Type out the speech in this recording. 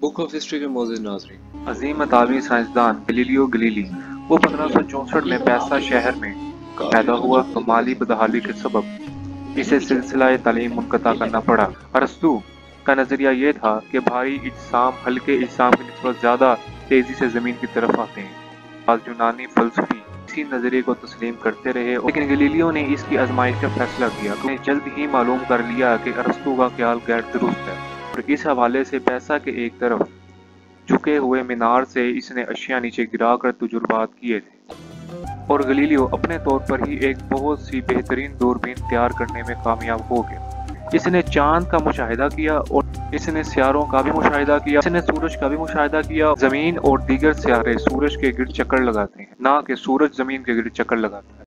Book of history के मौजूद नाजरी अजीम अतावी साइंसदान, Galileo गलीली। वो पंद्रह में पैसा शहर में पैदा हुआ तो माली बदहाली के सबब। इसे सिलसिला तालीम मुनकता करना पड़ा। अरस्तु, का नज़रिया ये था कि भारी इज्साम, हल्के इज्साम की नस्बत ज़्यादा तेज़ी से ज़मीन की तरफ़ आते हैं। यूनानी फलसफी इसी नज़रिए को तस्लीम करते रहे लेकिन गलीलियो ने इसकी आजमाइश का फैसला किया। तो जल्द ही मालूम कर लिया कि अरस्तु का ख्याल गैर दुरुस्त है। और इस हवाले से पैसा के एक तरफ़ झुके हुए मीनार से इसने अशिया नीचे गिराकर तजुर्बात किए थे। और गलीलियो अपने तौर पर ही एक बहुत सी बेहतरीन दूरबीन तैयार करने में कामयाब हो गया। इसने चाँद का मुशाहिदा किया और इसने सियारों का भी मुशाहिदा किया। इसने सूरज का भी मुशाहिदा किया। ज़मीन और दीगर सियारे सूरज के गिर चक्कर लगाते हैं, ना कि सूरज ज़मीन के गिर चक्कर लगाता है।